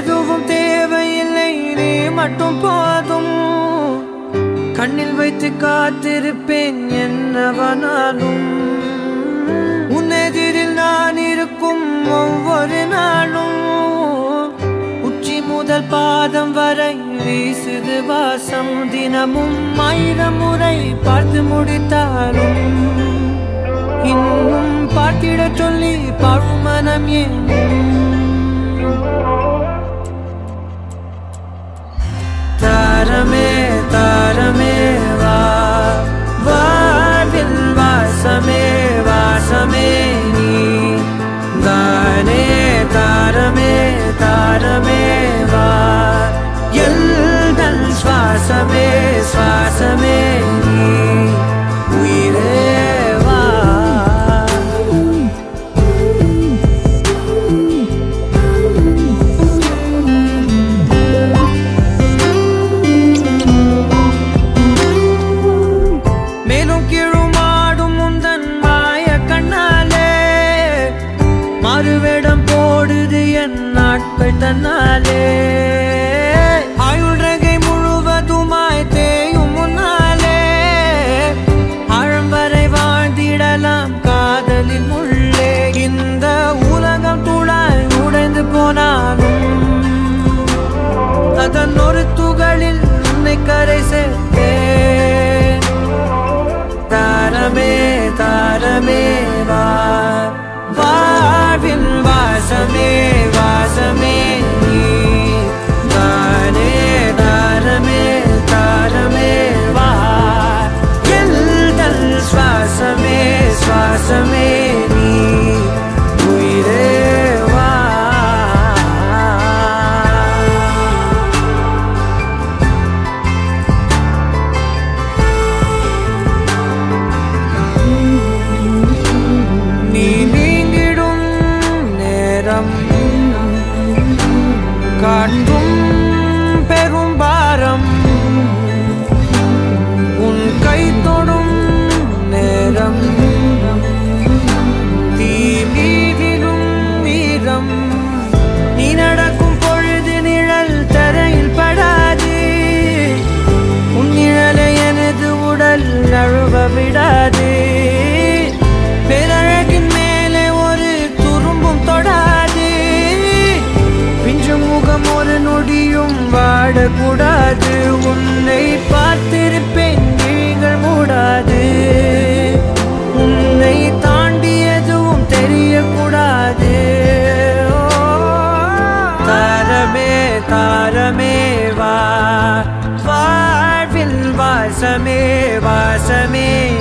எதுவும் தேவையில்லை நீ மட்டும் போதும். கண்ணில் வைத்து காத்திருப்பேன் என்னவனாலும் உன்னெதிரில் நான் இருக்கும் ஒவ்வொரு நாளும். உச்சி முதல் பாதம் வரை வீசுது வாசம் தினமும். ஆயிரம் முறை பார்த்து முடித்தாலும் இன்னும் பார்த்திட சொல்லி பழுமனம் ஏன் तारमे तारमेवा वा। बिल् वासमे वासमे गाने तारमे तारमेवा यल् श्वासमे மறுவேடம் போடுது என் நாட்கள் தன்னாலே. ஆயுள் முழுவதுமாய் தேயும் முன்னாலே. ஆழம் வரை வாழ்ந்திடலாம் காதலின் உள்ளே. இந்த உலகம் துளாய் உடைந்து போனாலும் அதன் ஒரு துகளில் உன்னை கரை தாரமே தாரமே. காட்டும் ஒரு வாடக்கூடாது. உன்னை பார்த்திருப்பேன் விழிகள் மூடாது. உன்னை தாண்டி எதுவும் தெரியக்கூடாது தாரமே தாரமே வா. வாழ்வில் வாசமே வாசமே.